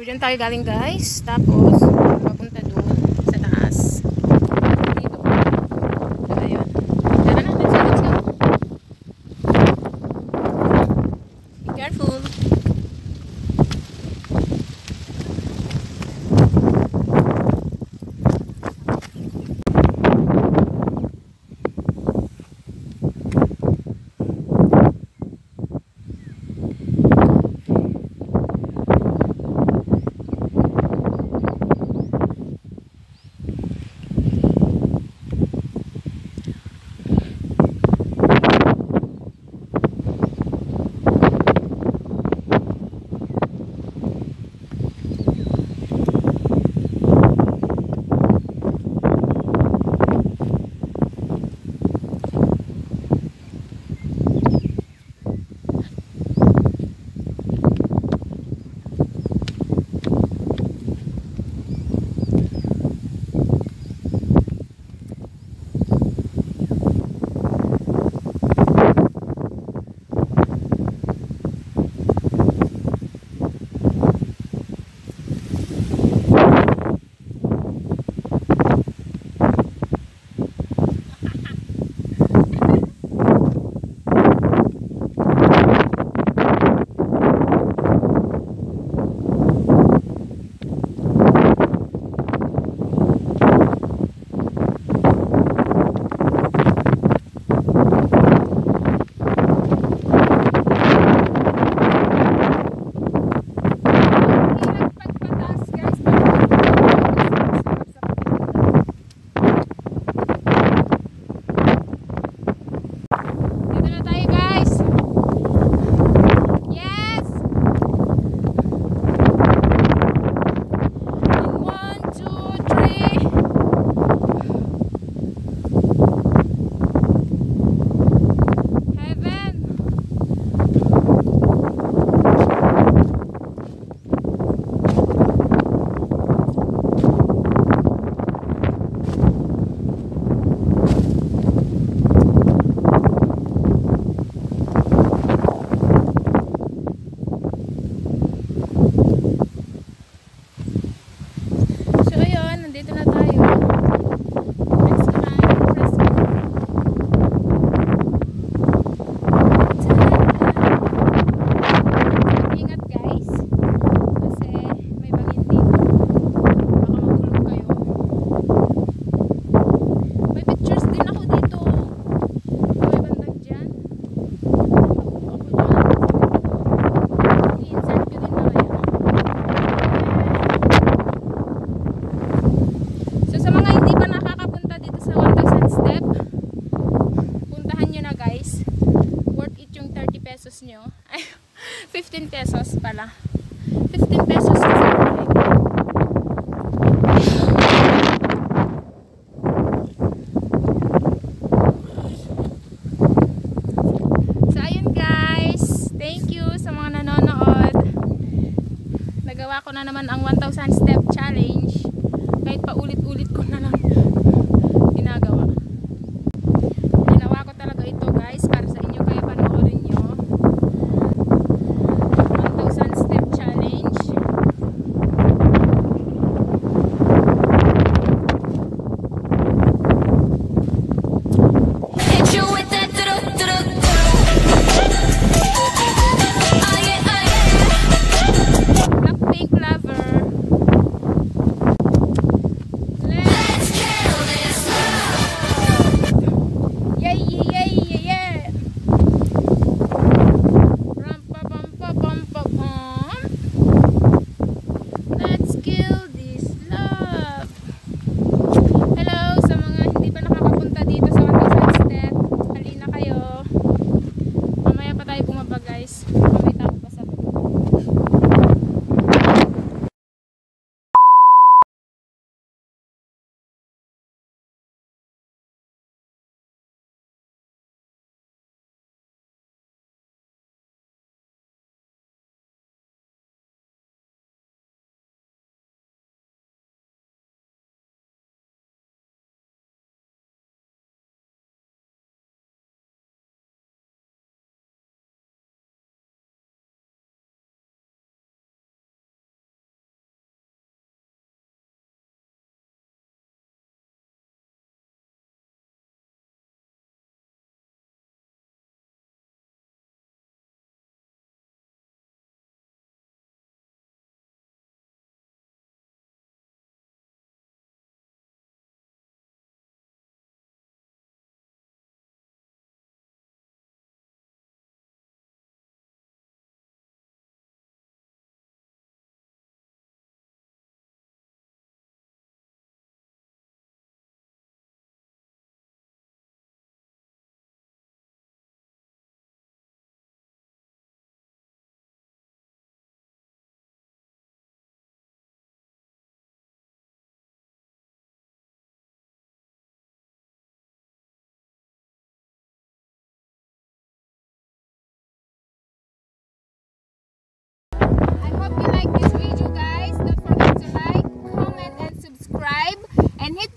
So, dyan tayo galing guys. Tapos,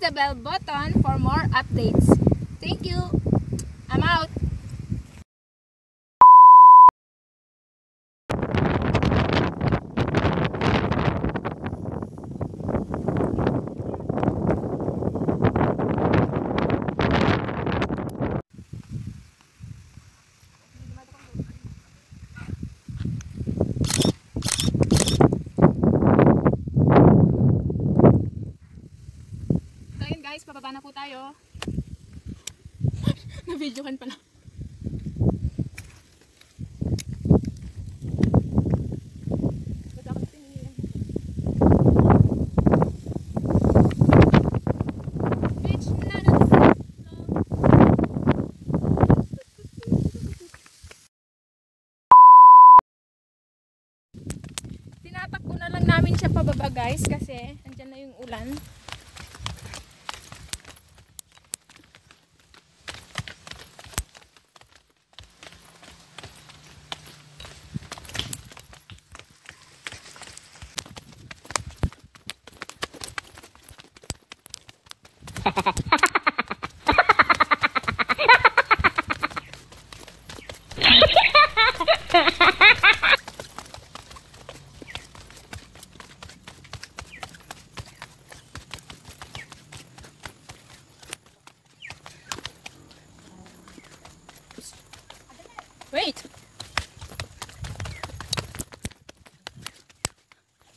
the bell button for more updates. Thank you. I'm out. So ayun guys, pababa na po tayo. Na-videohan pala. Tinatakbo na lang namin siya pababa guys kasi andyan na yung ulan. Wait!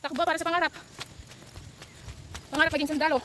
Takbo para sa pangarap. Pangarap paging sundalo.